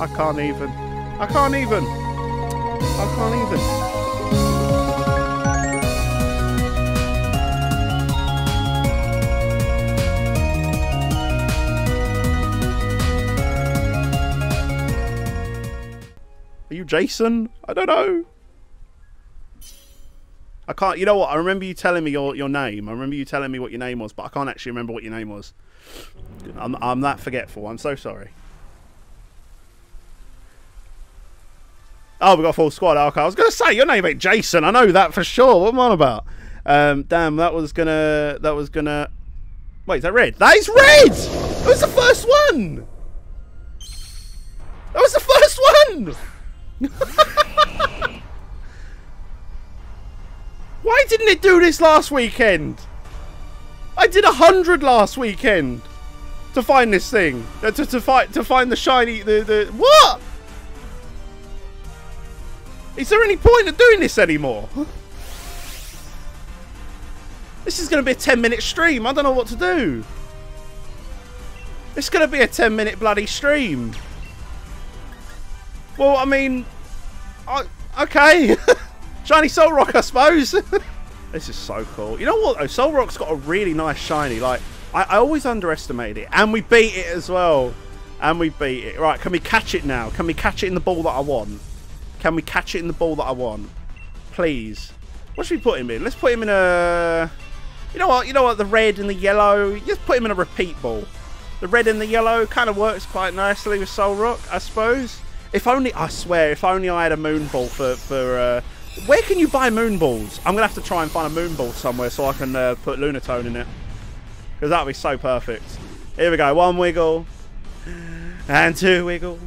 I can't even. I can't even. I can't even. Are you Jason? I don't know. I can't. You know what? I remember you telling me your, your name. I remember you telling me what your name was, but I can't actually remember what your name was. I'm I'm that forgetful. I'm so sorry. Oh, we got a full squad. Okay, I was gonna say your name ain't Jason. I know that for sure. What am I on about? Um, damn, that was gonna. That was gonna. Wait, is that red? That is red. That was the first one. That was the first one. Why didn't it do this last weekend? I did a hundred last weekend to find this thing. Uh, to to fight to find the shiny the the what? Is there any point of doing this anymore? This is going to be a 10 minute stream. I don't know what to do. It's going to be a 10 minute bloody stream. Well, I mean, I, okay. shiny Solrock, I suppose. this is so cool. You know what, though? Solrock's got a really nice shiny. Like, I, I always underestimated it. And we beat it as well. And we beat it. Right, can we catch it now? Can we catch it in the ball that I want? Can we catch it in the ball that I want? Please. What should we put him in? Let's put him in a... You know what? You know what? The red and the yellow. Just put him in a repeat ball. The red and the yellow kind of works quite nicely with Solrock, I suppose. If only... I swear, if only I had a moon ball for... for uh, where can you buy moon balls? I'm going to have to try and find a moon ball somewhere so I can uh, put Lunatone in it. Because that would be so perfect. Here we go. One wiggle. And two wiggle.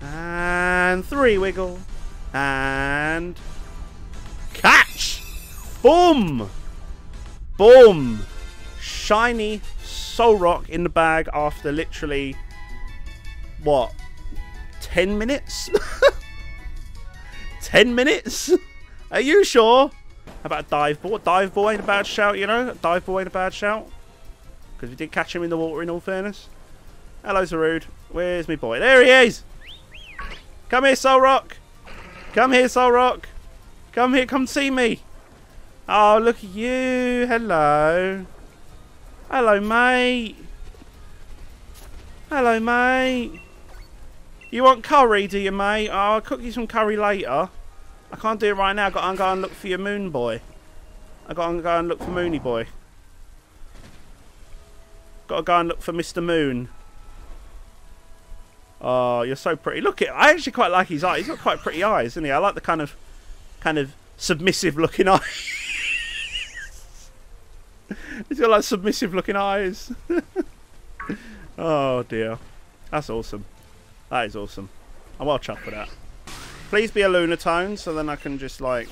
And three wiggle. And catch! Boom! Boom! Shiny Solrock in the bag after literally what? 10 minutes? 10 minutes? Are you sure? How about a dive ball? Dive ball ain't a bad shout, you know? Dive ball ain't a bad shout. Because we did catch him in the water in all fairness. Hello, Zarude. Where's me boy? There he is! Come here, Solrock! Come here, Solrock! Come here, come see me! Oh, look at you! Hello! Hello, mate! Hello, mate! You want curry, do you, mate? Oh, I'll cook you some curry later. I can't do it right now. I've got to go and look for your moon boy. I've got to go and look for Moony boy. Got to go and look for Mr. Moon. Oh, you're so pretty. Look at I actually quite like his eyes. He's got quite pretty eyes, isn't he? I like the kind of kind of submissive looking eyes. He's got like submissive looking eyes. oh dear. That's awesome. That is awesome. I'm well chuffed with that. Please be a Lunatone so then I can just like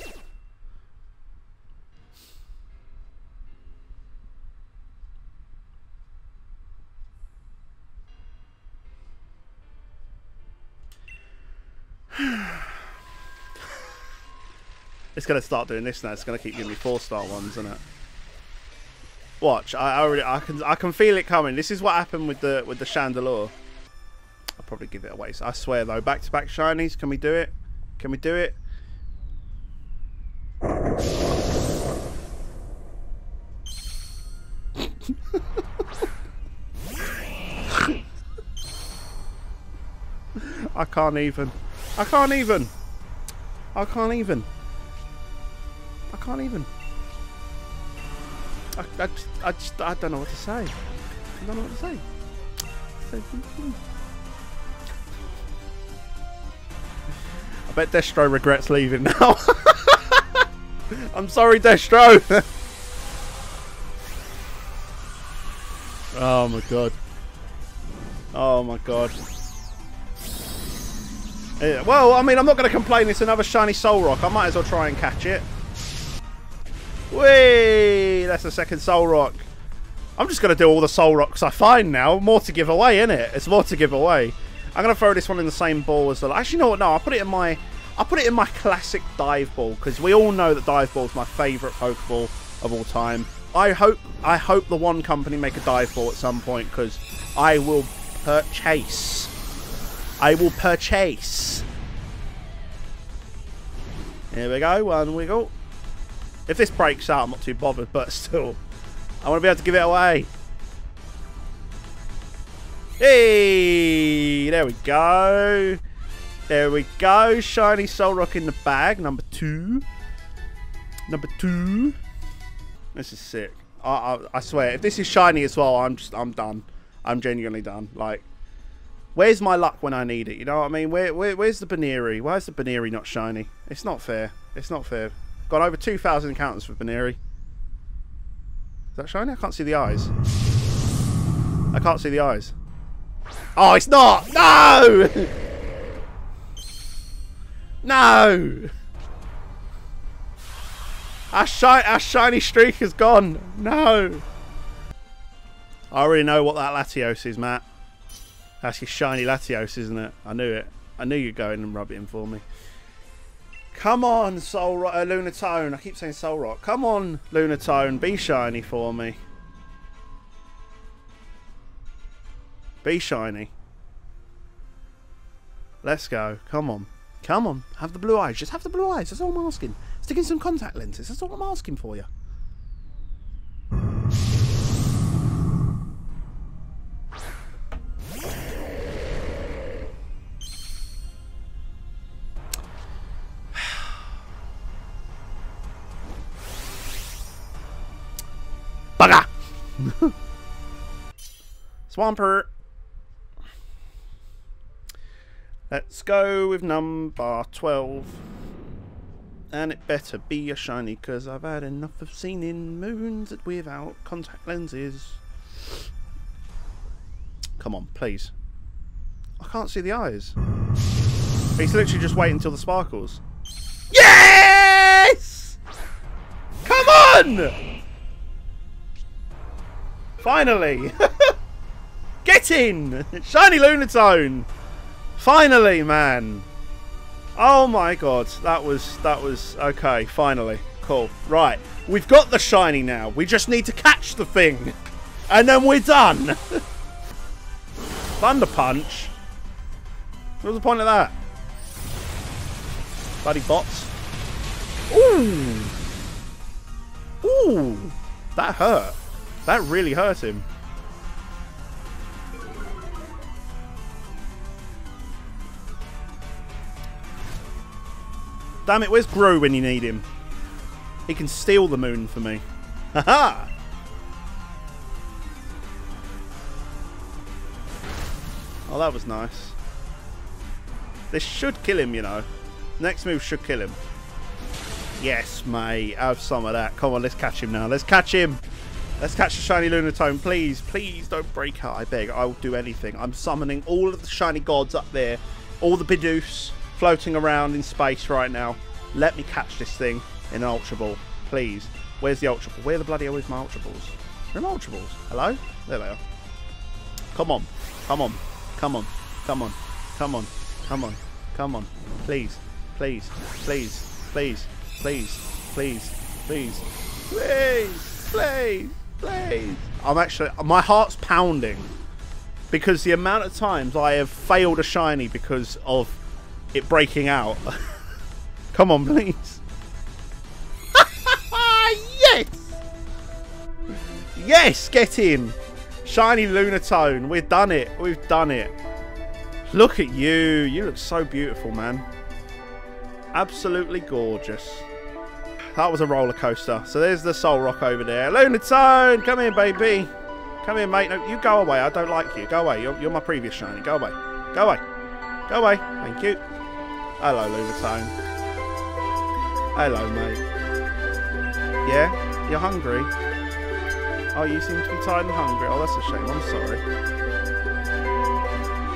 It's gonna start doing this now. It's gonna keep giving me four star ones, isn't it? Watch. I, I already. I can. I can feel it coming. This is what happened with the with the Chandelure. Probably give it away. So I swear though, back to back shinies. Can we do it? Can we do it? I can't even. I can't even. I can't even. I can't even. I, I, just, I just, I don't know what to say. I don't know what to say. I hmm, hmm. Bet Destro regrets leaving now. I'm sorry, Destro. oh my god. Oh my god. Yeah, well, I mean, I'm not going to complain. It's another shiny Solrock. I might as well try and catch it. Whee! That's the second Solrock. I'm just going to do all the Solrocks I find now. More to give away, isn't it? It's more to give away. I'm going to throw this one in the same ball as the... Actually, what? No, I'll put it in my... I'll put it in my classic dive ball because we all know that dive ball is my favourite Pokeball of all time. I hope I hope the Wand Company make a dive ball at some point because I will purchase. I will purchase. Here we go, one wiggle. If this breaks out, I'm not too bothered, but still, I want to be able to give it away. Hey, there we go. There we go. Shiny Solrock in the bag, number two. Number two. This is sick. I, I, I swear, if this is shiny as well, I'm just, I'm done. I'm genuinely done. Like, where's my luck when I need it? You know what I mean? Where, where where's the Baneri? Why is the Baneri not shiny? It's not fair. It's not fair. Got over 2,000 encounters for Baneri. Is that shiny? I can't see the eyes. I can't see the eyes. Oh, it's not! No! no! Our, shi our shiny streak is gone. No! I already know what that Latios is, Matt. That's your shiny Latios, isn't it? I knew it. I knew you'd go in and rub it in for me. Come on, Solrock, uh, Lunatone. I keep saying Solrock. Come on, Lunatone. Be shiny for me. Be shiny. Let's go. Come on. Come on. Have the blue eyes. Just have the blue eyes. That's all I'm asking. Stick in some contact lenses. That's all I'm asking for you. Bugger! Swampert. Let's go with number 12. And it better be a shiny, because I've had enough of seeing moons without contact lenses. Come on, please. I can't see the eyes. He's literally just waiting until the sparkles. Yes! Come on! Finally! Get in! Shiny Lunatone! Finally, man. Oh my god, that was that was okay. Finally, cool. Right, we've got the shiny now. We just need to catch the thing, and then we're done. Thunder punch. What was the point of that? Bloody bots. Ooh. Ooh. That hurt. That really hurt him. Damn it, where's Gru when you need him? He can steal the moon for me. Haha! oh, that was nice. This should kill him, you know. Next move should kill him. Yes, mate. Have some of that. Come on, let's catch him now. Let's catch him. Let's catch the shiny Lunatone. Please, please don't break out. I beg. I will do anything. I'm summoning all of the shiny gods up there. All the Bidoof floating around in space right now. Let me catch this thing in an Ultra Ball, please. Where's the Ultra Ball? Where the bloody hell is my Ultra Balls? Are my Ultra Balls? Hello? There they are. Come on. Come on. Come on. Come on. Come on. Come on. Come on. Please. Please. Please. Please. Please. Please. Please. Please. Please. Please. I'm actually... My heart's pounding. Because the amount of times I have failed a shiny because of it breaking out. Come on, please. yes! Yes, get in. Shiny Lunatone. We've done it. We've done it. Look at you. You look so beautiful, man. Absolutely gorgeous. That was a roller coaster. So there's the Solrock over there. Lunatone, come here, baby. Come here, mate. No, you go away. I don't like you. Go away. You're, you're my previous shiny. Go away. Go away. Go away. Thank you. Hello, Lunatone. Hello, mate. Yeah? You're hungry? Oh, you seem to be tired and hungry. Oh, that's a shame. I'm sorry.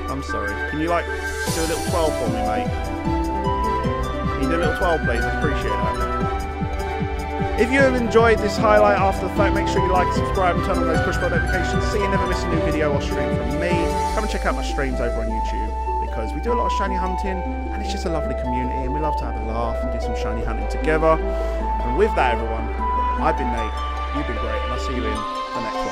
I'm sorry. Can you, like, do a little 12 for me, mate? Can you do a little 12, please? I appreciate that. If you have enjoyed this highlight after the fact, make sure you like, subscribe, and turn on those push bell notifications so you never miss a new video or stream from me. Come and check out my streams over on YouTube because we do a lot of shiny hunting it's just a lovely community and we love to have a laugh and do some shiny hunting together. And with that, everyone, I've been Nate. You've been great, and I'll see you in the next.